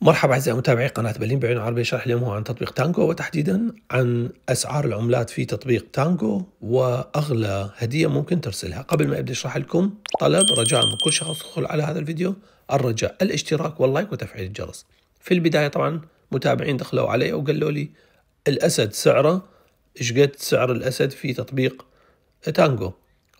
مرحبا أعزائي متابعي قناة بلين بعيون عربيه شرح اليوم هو عن تطبيق تانجو وتحديدا عن أسعار العملات في تطبيق تانجو وأغلى هدية ممكن ترسلها. قبل ما أبدأ أشرح لكم طلب رجاء من كل شخص. يدخل على هذا الفيديو الرجاء الاشتراك واللايك وتفعيل الجرس. في البداية طبعا متابعين دخلوا علي وقالوا لي الأسد سعره إيش قد سعر الأسد في تطبيق تانجو؟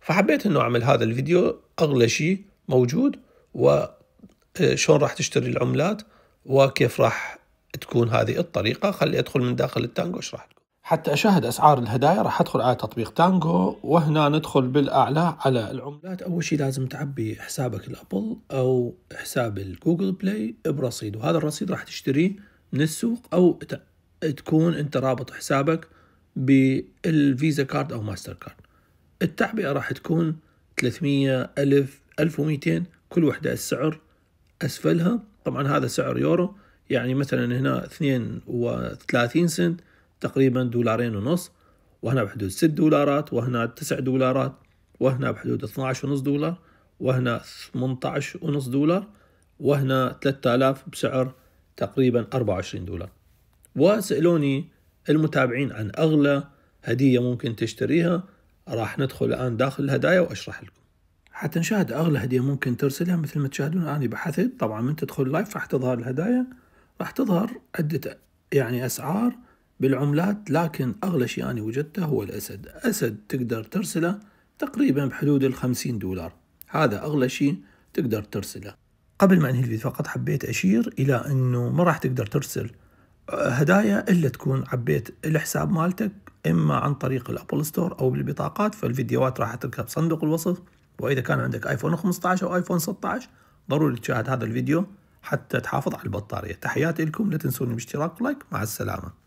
فحبيت إنه أعمل هذا الفيديو أغلى شيء موجود وشون راح تشتري العملات وكيف راح تكون هذه الطريقة. خلي أدخل من داخل التانجو أشرح لكم حتى أشاهد أسعار الهدايا راح أدخل على تطبيق تانجو وهنا ندخل بالأعلى على العملات. أول شيء لازم تعبي حسابك ال Apple أو حساب ال Google Play برصيد وهذا الرصيد راح تشتريه من السوق أو تكون أنت رابط حسابك بال Visa Card أو ماستر كارد. التعبئة راح تكون 300 ألف 1200 كل وحدة السعر أسفلها. طبعا هذا سعر يورو يعني مثلا هنا 32 سنت تقريبا دولارين ونص وهنا بحدود 6 دولارات وهنا 9 دولارات وهنا بحدود 12 ونص دولار وهنا 18 ونص دولار وهنا 3000 بسعر تقريبا 24 دولار. وسألوني المتابعين عن أغلى هدية ممكن تشتريها راح ندخل الآن داخل الهدايا وأشرح لكم. حتى نشاهد أغلى هدية ممكن ترسلها مثل ما تشاهدون. أنا بحثت. طبعا من تدخل لايف راح تظهر الهدايا راح تظهر عدة يعني أسعار بالعملات لكن أغلى شيء أنا وجدته هو الأسد. أسد تقدر ترسله تقريبا بحدود ال 50 دولار. هذا أغلى شيء تقدر ترسله. قبل ما أنهي الفيديو فقط حبيت أشير إلى إنه ما راح تقدر ترسل هدايا إلا تكون عبيت الحساب مالتك إما عن طريق ال Apple Store أو بالبطاقات فالفيديوهات راح أتركها بصندوق الوصف. وإذا كان عندك iPhone 15 أو iPhone 16 ضروري تشاهد هذا الفيديو حتى تحافظ على البطارية. تحياتي لكم لا تنسوني بالاشتراك و like. مع السلامة.